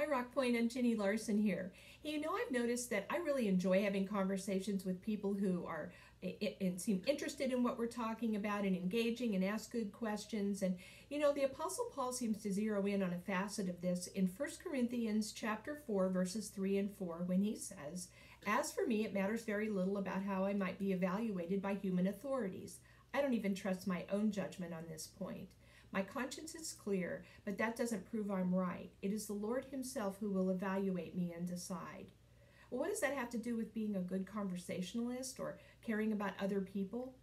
Hi, Rock Point. I'm Gini Larsen here. You know, I've noticed that I really enjoy having conversations with people who are and seem interested in what we're talking about and engaging and ask good questions. And you know, the Apostle Paul seems to zero in on a facet of this in 1 Corinthians chapter 4, verses 3 and 4, when he says, As for me, it matters very little about how I might be evaluated by human authorities. I don't even trust my own judgment on this point. My conscience is clear, but that doesn't prove I'm right. It is the Lord Himself who will evaluate me and decide. Well, what does that have to do with being a good conversationalist or caring about other people?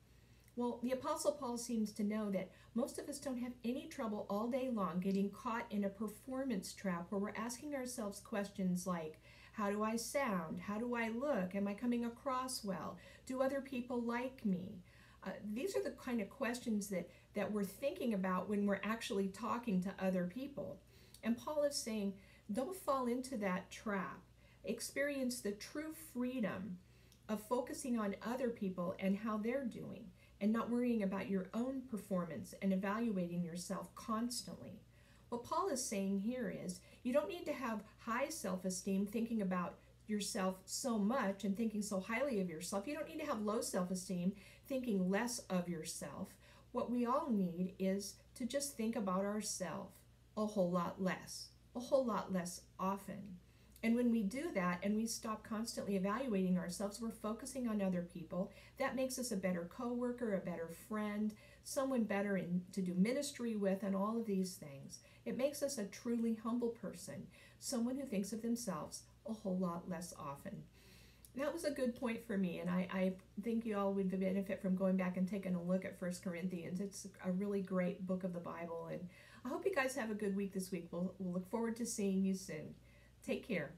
Well, the Apostle Paul seems to know that most of us don't have any trouble all day long getting caught in a performance trap where we're asking ourselves questions like, How do I sound? How do I look? Am I coming across well? Do other people like me? Uh, these are the kind of questions that, that we're thinking about when we're actually talking to other people. And Paul is saying, don't fall into that trap. Experience the true freedom of focusing on other people and how they're doing and not worrying about your own performance and evaluating yourself constantly. What Paul is saying here is you don't need to have high self esteem thinking about yourself so much and thinking so highly of yourself. You don't need to have low self esteem, thinking less of yourself. What we all need is to just think about ourselves a whole lot less, a whole lot less often. And when we do that and we stop constantly evaluating ourselves, we're focusing on other people. That makes us a better coworker, a better friend, someone better in, to do ministry with, and all of these things. It makes us a truly humble person, someone who thinks of themselves a whole lot less often. That was a good point for me, and I, I think you all would benefit from going back and taking a look at First Corinthians. It's a really great book of the Bible, and I hope you guys have a good week this week. We'll, we'll look forward to seeing you soon. Take care.